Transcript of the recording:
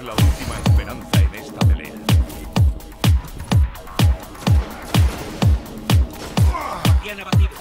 la última esperanza en esta pelea. Bien abatido.